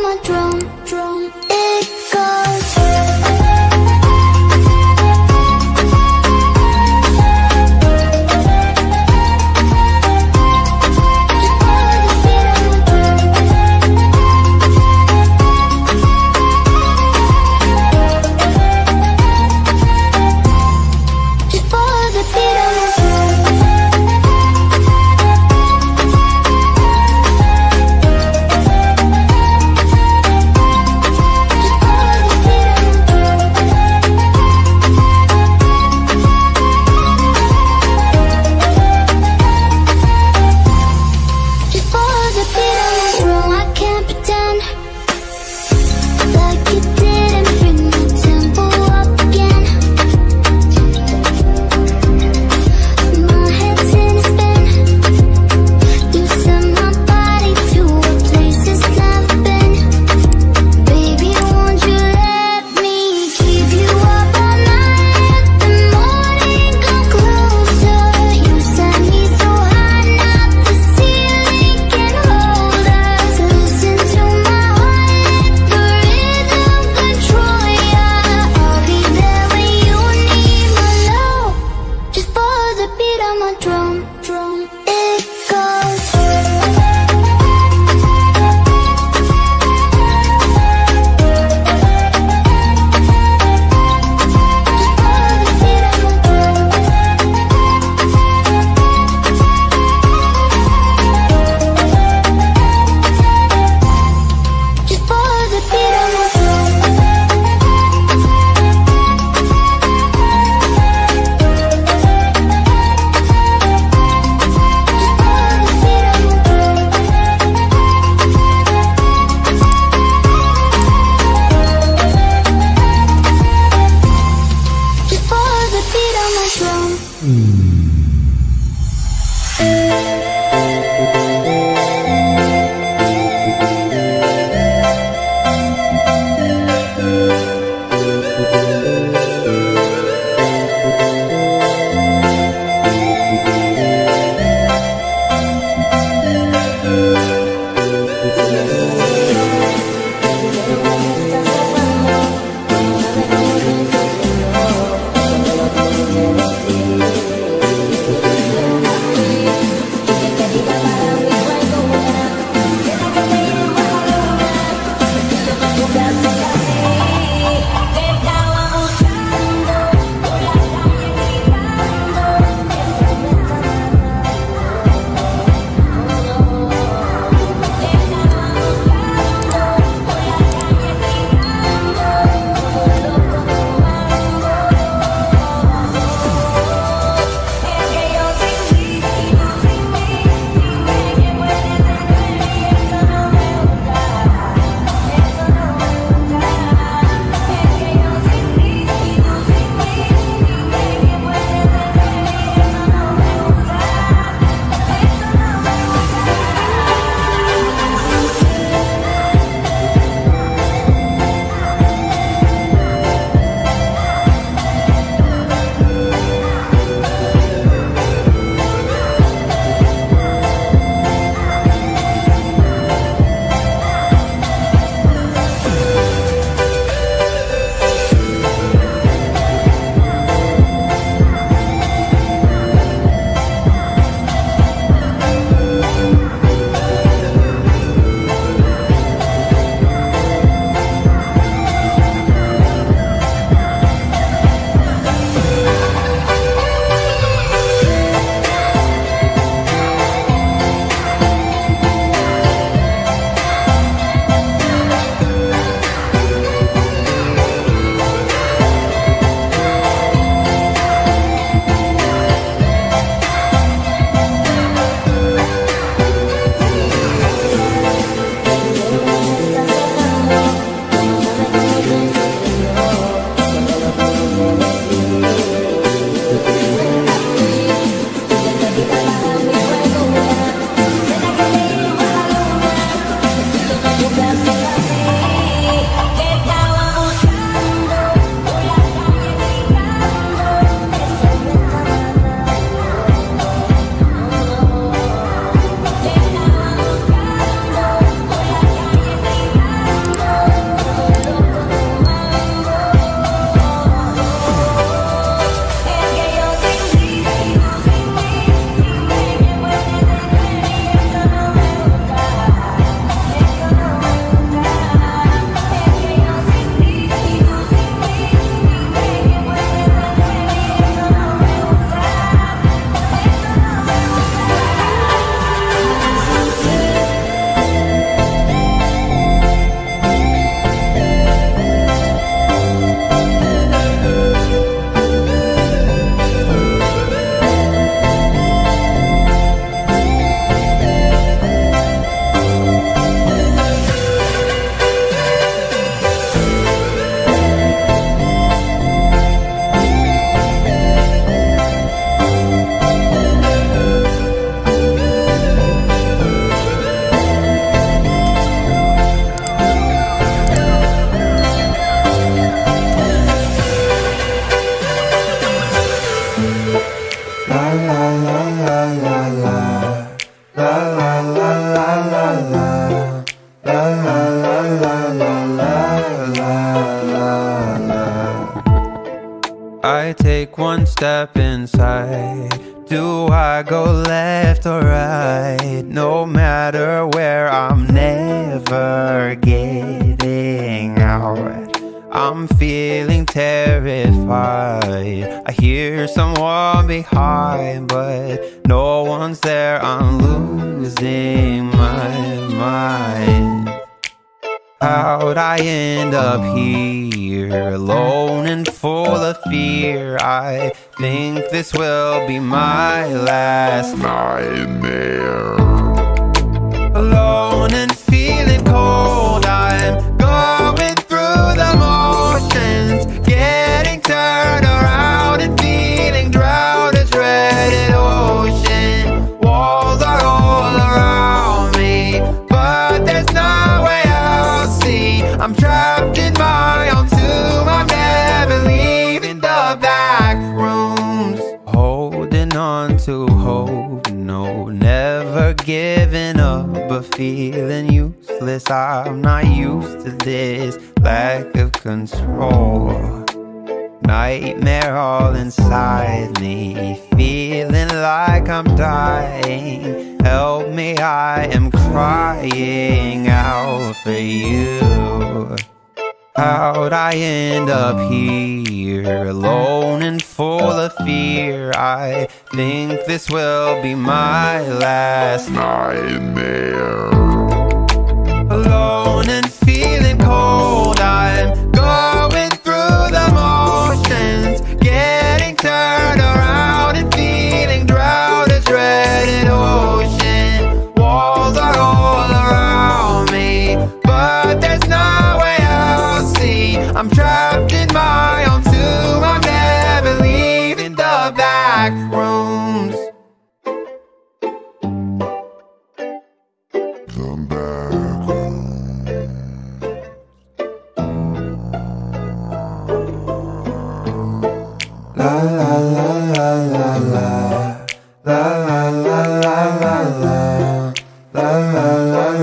I'm a drum, drum. The beat feet on my drum. Mm. I take one step inside? Do I go left or right? No matter where, I'm never getting out. I'm feeling terrified. I hear someone behind, but no one's there. I'm losing my mind. How'd I end up here, alone and full of fear? I think this will be my last nightmare. Alone and giving up, but feeling useless. I'm not used to this lack of control. Nightmare all inside me, feeling like I'm dying. Help me, I am crying out for you. How'd I end up here, alone and full of fear? I think this will be my last Nightmare. alone and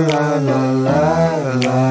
la la la la